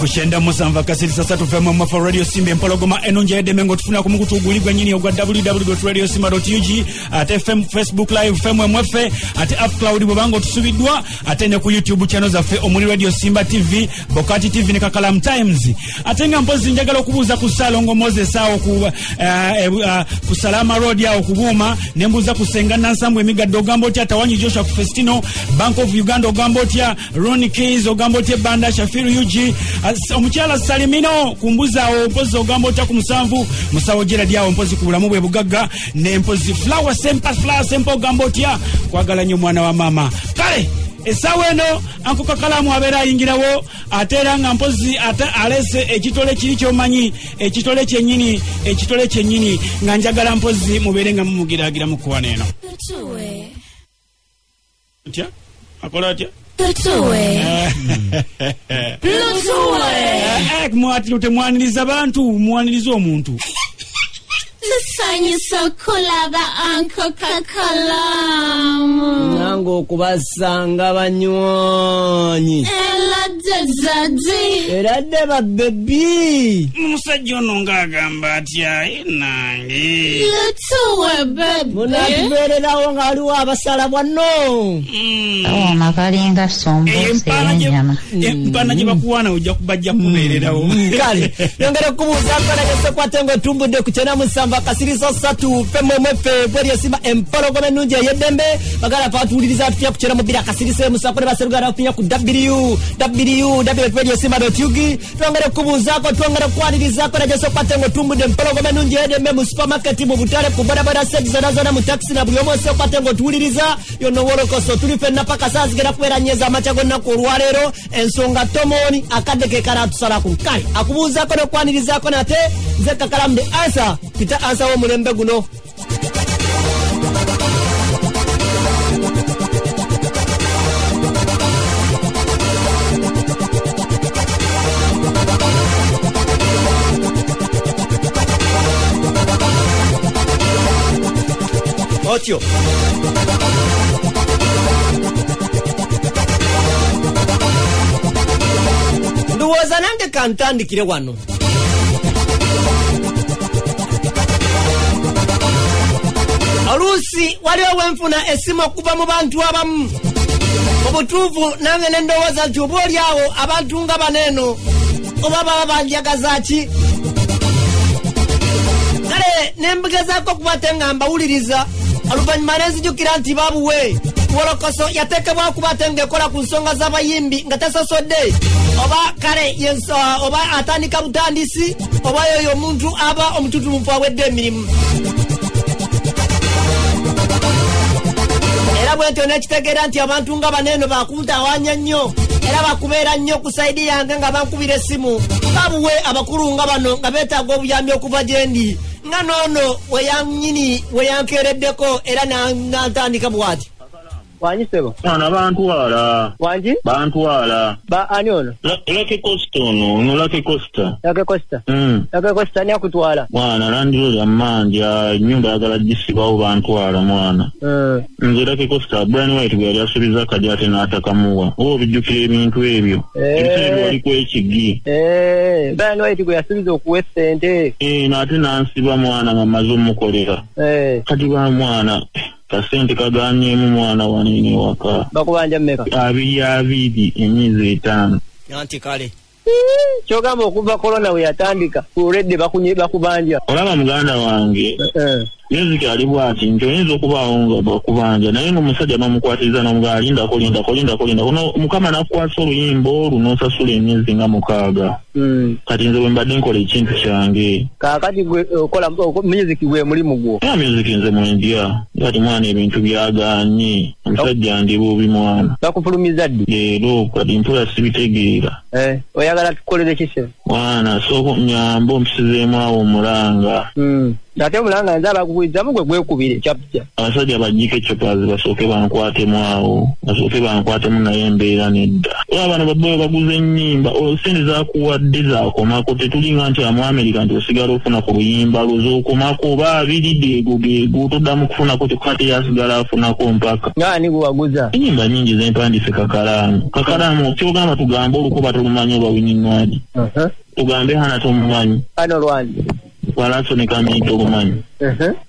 kukyenda musanvu akasirisa satu fm mwafa radio simba empologoma enungi yedeme ngaotufunako mu kutuguli nyini ogwa www.radiosimba.ug radio simba ug ate fm facebook live fm mwefe ate upcloud bwebanga otusubiddwa ate ne ku youtube channel zaffe omuli radio simba tv bokati tv ne kakalam times. Ate nga mpozi njagala okubuuza ku salongo moses awo ku, uh, uh, ku salama road awo kubuuma nembuuza ku senga nansambu emigadde ogamba otya tawanyi joshua ku festino bank of uganda ogamba otya ron keys ogamba otya ebanda shafiru ug omukyala salimino ku mbuzi awo mpozi ogamba otya ku musanvu? Musawo geradi awo mpozi ku bulamu bwe bugagga nempozi flower sempa flower sempa ogamba otya? Kwagala nnyo omwana wa maama. Kale essaawa eno ankoka kalamu abeera ayingirawo ate era nga mpozi ate alese ekitole kiri kyomanyi ekitole kyennyini ekitole kyennyini nga njagala mpozi mubeere nga mumugiraagira mukuwana eno. Tutuwe. atya akola atya Tutuwe. Tutuwe. mwatiro temwaniriza bantu muwaniriza omuntu Tusanyusa kulaba Anko Kakalamu. nange okubasanga banywanyi. Eladde Zaddi. eradde babebi omusajja ono ng'agamba atya "Ye nange. Tutuwe baby. munatubeererawo ng'aliwo abasala bwanno. Kawoma kalinga sombuusa ey'ennyama empaana gye bakuwaana ojja bajja kubeererawo kale yongere kubuuza nkonagesekwate ngaotumbudde ku kyena musanvu akasiriso satu femwemwefe bweryosima empologoma ennungi ey'eddembe bagala twatuwuliriza tutunya ku kyena mubiri akasiriso emusako ne baserugala tutunya ku www yugi twongere kubuuzaako twongere kukwanirizako nagesekwate ngaotumbudde empologoma ennungi ey'eddembe mu supamaketi mu butale ku bodaboda sedi zona zona mu takisi na buli omu osekwate ngaotuwuliriza yonna owolokoso tuli fenna paka saa zigera kubeera nnyeza amaca gonna ku olwaleero ensonga tomooni akadde ke kala atusalaku kale akubuuzaako nokwanirizaako nate nze kakalamu the ansa pita ansa w'omulembe guno? Otyo ndowooza nange kantandikire wano oluusi waliwo wenfuna essimu okuva mu bantu abamu. Mu butuufu nange nendowooza nti oba oli awo abantu nga baneeno oba baba banjagaza ki? Kale nembugezaako okubate nga mbawuliriza oluvannyuma nenzijukira nti babuwe wolokoso yatekebwa okubate ngaekola ku nsonga z'abayimbi nga tasosodde oba kale oba atandika butandisi oba yoyo omuntu aba omututumufu awedde emirimu era bwentyo nekitegeera nti abantu nga baneeno bakuntawanya nnyo. Era bakubeera nnyo ku saidi yange nga bankubira essimu. Babuwe abakulu nga bano nga beetaaga obuyambi okuva gye ndi. Nga noono weyanyini weyankeereddeko era na- nantandika bwati wanyi sebo mwana bantwala wanji bantwala ba ani ono? La- lake costa ono ono lake costa. Yake costa? Mm. yake costa ani akutwala mwana landiro lya manja enyumba yagala gisibawo bantwala mwana. Mm. nze lake costa brian white bwe yali asuubiza akadi ate n'atakamuwa oba obijjukira ebintu ebyo. Eh. ebiseera waliko ekigi Eh, brian white gwe yasuubiza okuwa essente. Eh, n'ate n'ansiba mwana nga mmaze omukolera. Eh, kati ba mwana kasente kaganyemu mwana wanene waka. Bakubanja mmeka? Abiri abiri emyezi etaano. Anti kale. Kyogamba okuva korona we yatandika olwedde bakubanja. Olaba muganda wange Eh, music ali bwati nti oyinza okubaawo nga bakubanja naye ngaomusajja nomukwatiriza nomugaa lindako lindako lindako lindako no mukama nakukwasa oluyimba olwo n'osasula emyezi nga mukaaga. Mm. kati nze bwe mbadde nkola ekintu kyange. Kaakati gwe okola oko- music gwe mulimu gwo? Era music nze mwendya kati mwana ebintu byaganye omusajja ndi bubi mwana. Bakufulumiza ddi? Leero kati mpula sibitegeera. Eh, oyagala tukolere kise? Mwana sooka nyamba ompisizeemu awo omulanga. Mm. Ate mulanga nze abakugwizamu gwe gwekubire capca abasajja bajjiko ecopazi basooke bankwatemu awo basooke bankwatemu naye embeera nedda. Oba bano baboyo baguza ennyimba sente zakuwadde zakomako tetulinga nti amuamerika nti osigala ofuna ku luyimba lwo zokomako oba abiri geego geego toddamu kufunako tekate yasigala afunako mpaka. Ngaani gwewaguza ennyimba nyingi zempandise kakalaamu. Kakalaamu kyogamba tugambe olukuba tolumanyi oba wininwadi tugambe hana tomumanyi ano lwandi walansone kamini tolumanyi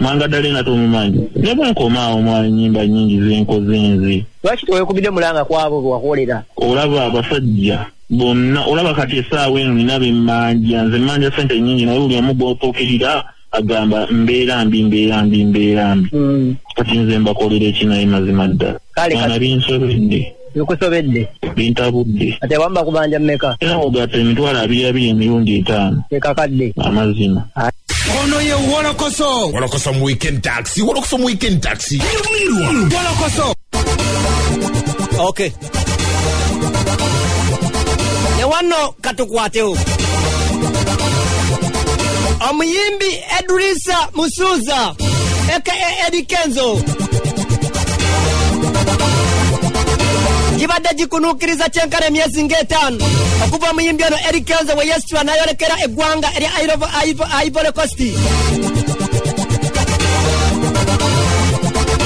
manga dalena tomumanyi ne bwenkomaawo mwali ennyimba nyingi zenkoze nze lwaki tewekubidde mulanga kwabo bewakolera olaba abasajja bonna olaba kati essaawa eno nina bemmanja nze mmanja sente nyingi naye buli omu gwotuukirira agamba mbeera mbi mbeera mbi mbeera mbi. Kati nze mbakolera ekinaye mazima ddala. Kale, kati- binsobedde bikusobedde bintabudde ate wamba kubanja mmeka? Era ogatta emitwalo abiri abiri emirundi etaano. Ekakadde amazima. Ono ye wolokoso. Wolokoso mu weekend taxi wolokoso mu weekend taxi. Wolokoso. Ok ne wano katukwatewo omuyimbi edurisa musuuza aka edi gibadde gikunuukiriza kyenkana emyezi ng'etaano. Okuva omuyimbi ono edi kenzo we yesitula n'ayolekera eggwanga erya ivory coast.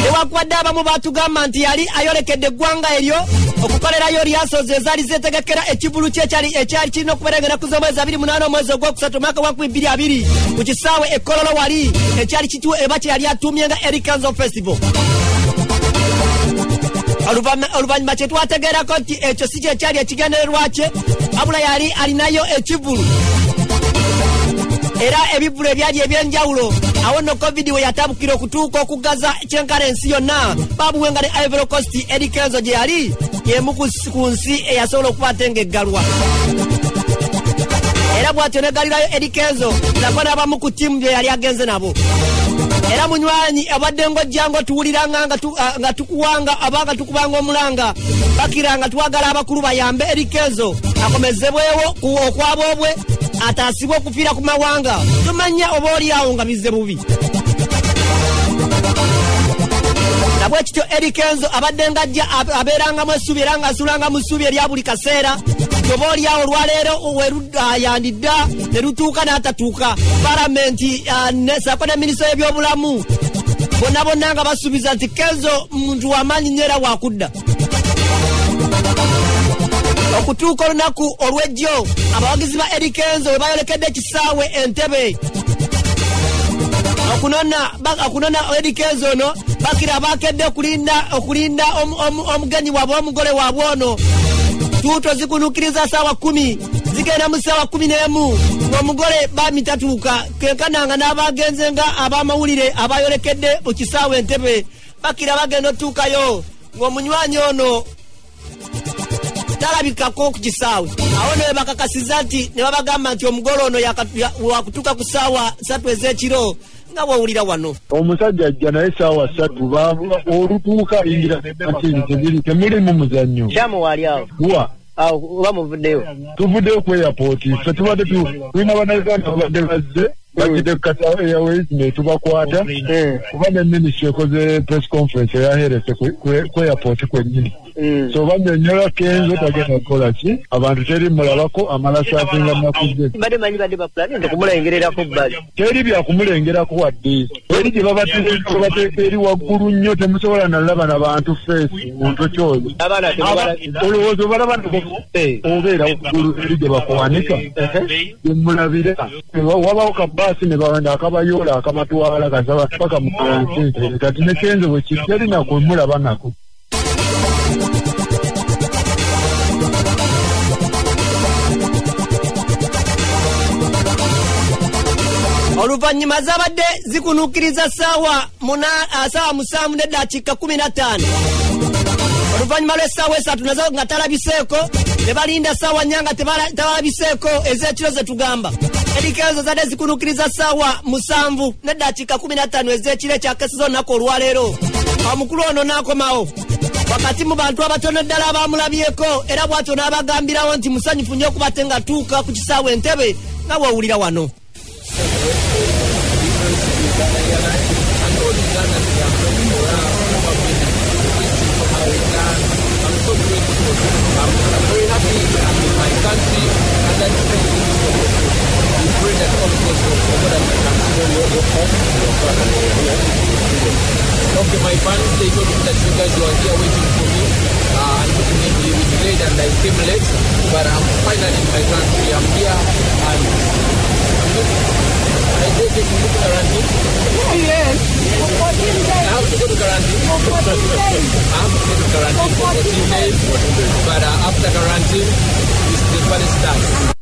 Newakubadde abamu batugamba nti yali ayolekedde eggwanga eryo okukolerayo lyasozi ezaali zetegekera ekivulu kye ekyali kirina okubeera ku z'omwezi 28 omwezi ogwokusatu omwaka gwa 2020 ku kisaawe ekololo wali ekyali kitu eba kye yali atuumye nga ericanzo festival oluvannyuma kye twategeerako nti ekyo si kye kyali ekigendererwa kye wabula yali alinayo ekivulu era ebivulu ebyali ebyenjawulo awo nno covid we yatabukira okutuuka okugaza kyenkana ensi yonna. Babuwenga ne ivory coast eri kenzo gye yali yemu ku nsi eyasobola okuba ate ng'eggalwa. Era bw'atyo negalirayo eri kenzo nako n'abamu ku ttiimu bye yali agenze nabo era munywanyi abadde ng'ojja ng'otuwuliranga nga tu- ah, nga tukuwanga aba nga tukubanga omulanga. Bakira nga twagala abakulu bayambe eri kenzo. Akomezebwewo ku okwabobwe ataasibwe okufiira ku mawanga. Tumanya oba oli awo nga bizze bubi. Nabwe kityo eri kenzo abadde ngajja ab- abeerangamu essubi era ng'asulanga mu ssubi erya buli kaseera oba oli awo olwaleero weruyandidda ne lutuuka n'atatuuka. Palamenti ah, ne- minisita y'ebyobulamu. Bonna bonna nga basuubiza nti kenzo muntu wamaanyi nnyo era wakudda. Okutuuka olunaku olw'ejjo abawagizi ba eri kenzo we bayolekedde ekisaawe entebe. Okunona edi kenzo ono bakira bakedde okulinda okulinda omu- omu- omugenyi waabwe omugole waabwe ono tuuto zikunukiriza saawa kumi zigenda mu saawa kumi n'emu. Ng'omugole bamitatuuka kenkananga n'abagenze nga ab'amawulire abayolekedde mu kisaawe entebe. Bakira bagenda otuukayo ng'omunywanyi ono talabikako ku kisaawe. Awo ne bakakasiza nti ne babagamba nti omugole ono wakutuuka ku saawa satu ez'ekiro nga bwowulira wano. Omusajja ajja naye saawa ssatu olutuuka ayingira tebiri temulimu muzannyo. Kyamu waali awo. Wa? Awo oba muvuddeyo? Tuvuddeyo ku airport ffe tubadde tu- tulina bannayuganda babadde bazze bagide kukata airways ne tubakwata kuba ne minisitule ekoze press conference eyaherese ku- ku- ku airport kwennyini so banyonyola kenzo tagenda kukola ki abantu teri mulabako amala saafinga nakuzze badde manyi badde bapulani nti okumulengererako bbali teri byakumulengeraku wadde eri gye babateeka eri waggulu nnyo temusobola nalaba na bantu feesi muntu kyoyo abaana Aba- olowooza obalaba obeera waggulu eri gye bakuwanika gyemulabira wabawo kabaasi ne bawenda akabayoola akabatwala kasaba paka mukansi kati ne kenzo bwe kiri teri nako mulaba nako oluvannyuma zabadde zikunuukiriza saawa ah, saawa musanvu neddakiika kumi na ttaano. Oluvannyuma lw'essaawa esatu nazo nga talabiseeko ne balinda saawa nnya nga tebala- tebalabiseeko ez'ekiro ze tugamba edikenzo zadde zikunuukiriza saawa musanvu neddakiika kumi na ttaano ez'ekiro ekyakesiza olunaku olwaleero. Omukulu ono n'akomawo. Wakati mu bantu abatono ddala abamulabyeko era bw'atyo n'abagambirawo nti musanyufu nnyo okuba te nga tuuka ku kisaawe entebe nga bw'owulira wano. Okay, After quarantine, this the party starts.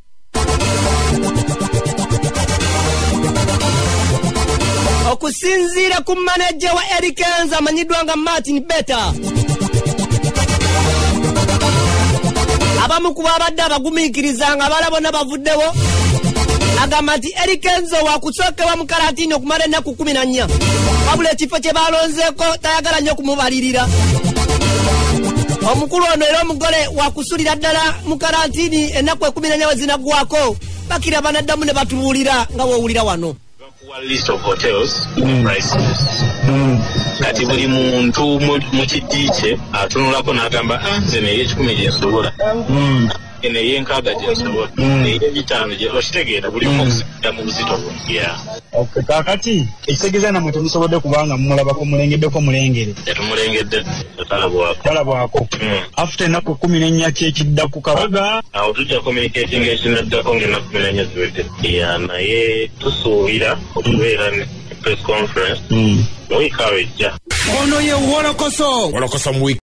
okusinziira ku maneja wa erikenza amanyiddwa nga martin beta abamu ku babadde abagumiikiriza nga bala bonna bavuddewo agamba nti erikenzo wakusookebwa mu karantini okumala ennaku 14 wabula ekifo kye balonzeeko tayagala nnyo kumubalirira omukulu ono era omugole wakusulira ddala mu karantini ennaku 14 we zinagwako bakira banaddamu ne batubuulira nga woowulira wano. List of hotels prices. Kati buli muntu mu- mu kiddi kye atunulako n'agamba "Ah, nze naye ekikumi gyensobola naye enkaaga gyensobola naye ebitaano gye okitegeera buli omu okusigala mu buzito Okay, kakati ekitegeeza namwe temusobodde kubanga mumulabako mulengeddeko mulengere. Tetumulengedde talabwako. Afuta ennaku kumi n'ennya kyekidda ku kabaga. Awo tujja communicating ekinaddako ng'ennaku kumi n'ennya ziwedde. Ya naye tusuubira okubeera press conference. Mu wiiki awo ejja. Ono ye wolokoso. Wolokoso mu